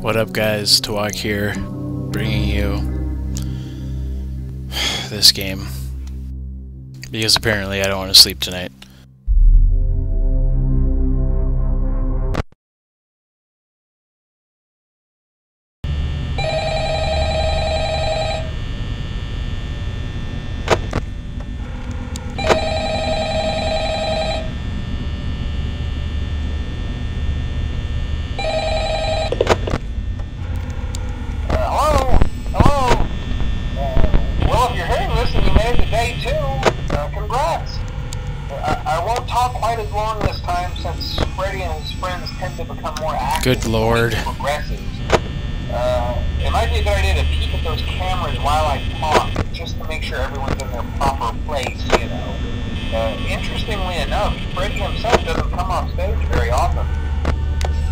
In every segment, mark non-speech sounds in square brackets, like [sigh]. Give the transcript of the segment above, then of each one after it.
What up guys, Tawok here, bringing you [sighs] this game. Because apparently I don't want to sleep tonight. I, I won't quite as long this time since Freddy and his friends tend to become more active. Good lord. and Progressives. Uh, it might be a good idea to peek at those cameras while I talk, just to make sure everyone's in their proper place, you know. Uh, interestingly enough, Freddy himself doesn't come off stage very often.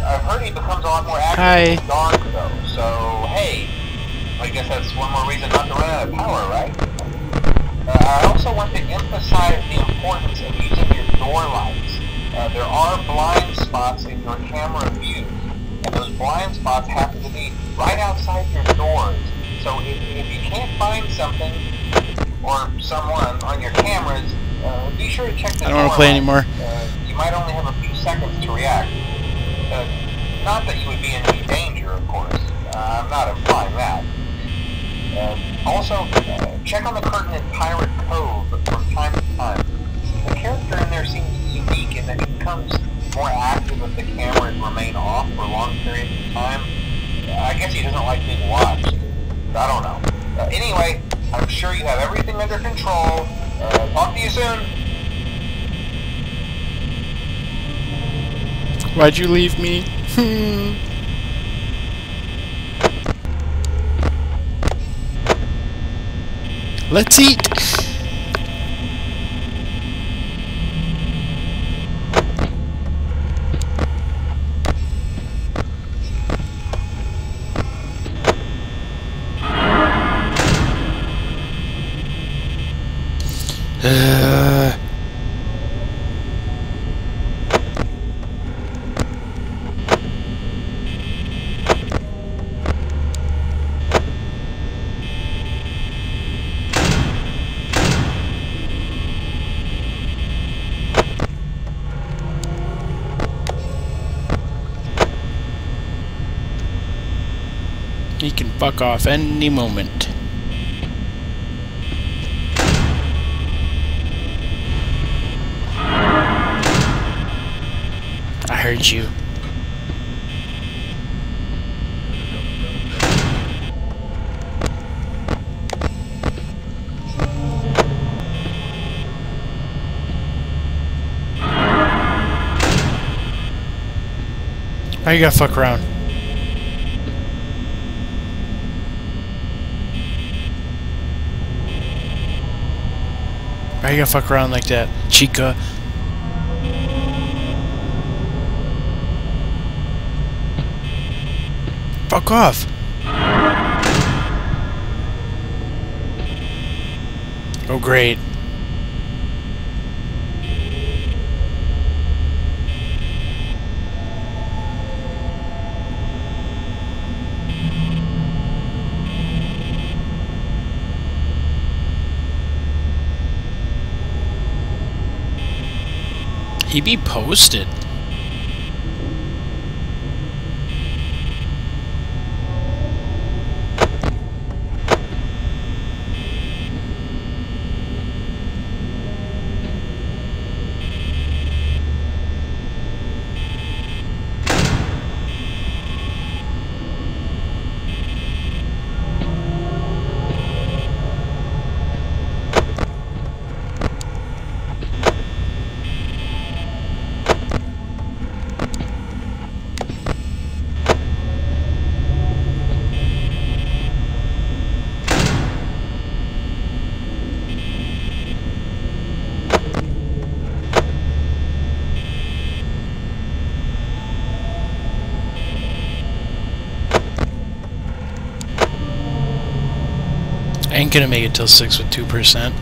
I've heard he becomes a lot more active Hi. in dark, though. So, hey, I guess that's one more reason not to run out of power, right? Uh, I also want to emphasize the importance of using your door lights. Uh, there are blind spots in your camera view, and those blind spots happen to be right outside your doors. So if, if you can't find something or someone on your cameras, uh, be sure to check the I don't wanna play lights. anymore. Uh, you might only have a few seconds to react. Uh, not that you would be in any danger, of course. Uh, I'm not implying that. Uh, also, uh, check on the curtain in Pirate Cove from time to time. The character in there seems unique in that he becomes more active if the cameras remain off for long periods of time. I guess he doesn't like being watched. I don't know. Uh, anyway, I'm sure you have everything under control. Uh, talk to you soon. Why'd you leave me? Hmm. [laughs] Let's eat! He can fuck off any moment. Heard you. Why you gotta fuck around? Why you gotta fuck around like that, Chica? Fuck off! Oh great. He be posted. ain't gonna make it till 6 with 2%.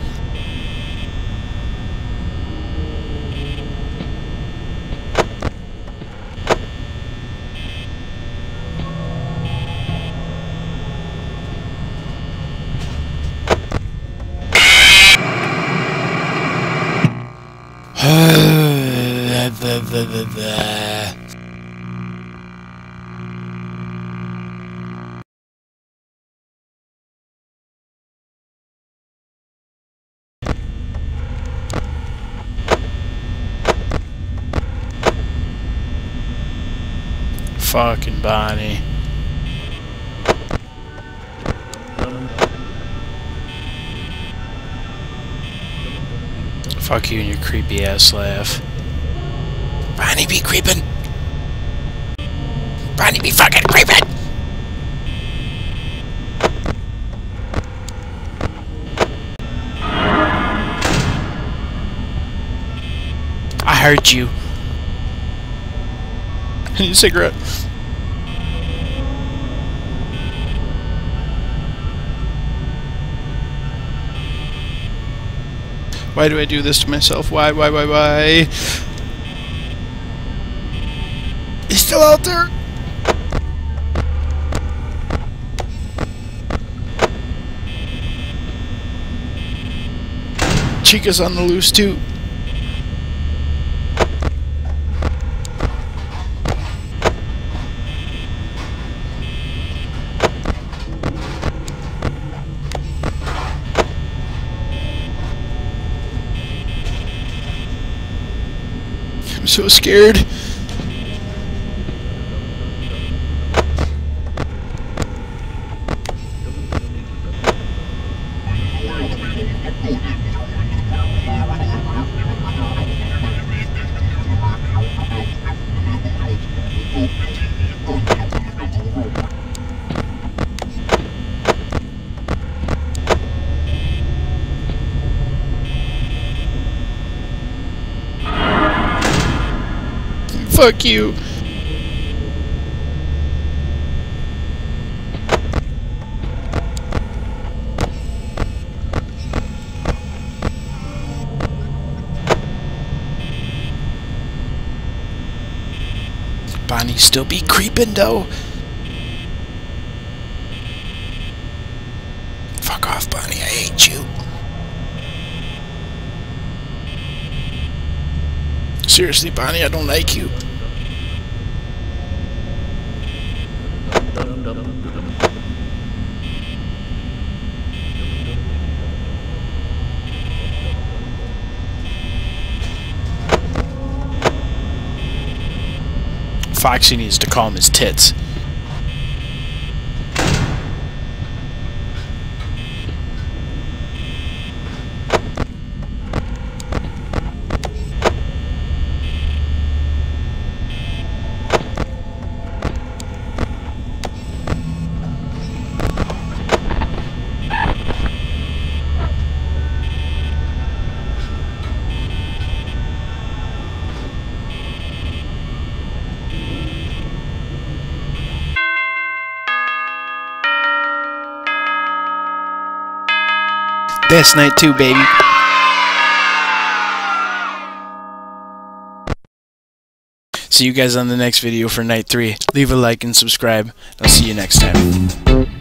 the the the Fucking Bonnie. Fuck you and your creepy ass laugh. Bonnie be creeping. Bonnie be fucking creeping. I heard you. I need a cigarette. Why do I do this to myself? Why, why, why, why? He's still out there! Chica's on the loose too. I'm so scared. Fuck you. Bonnie still be creeping though. Fuck off, Bonnie. I hate you. Seriously, Bonnie, I don't like you. Foxy needs to calm his tits. Best night too, baby. See you guys on the next video for night 3. Leave a like and subscribe. I'll see you next time.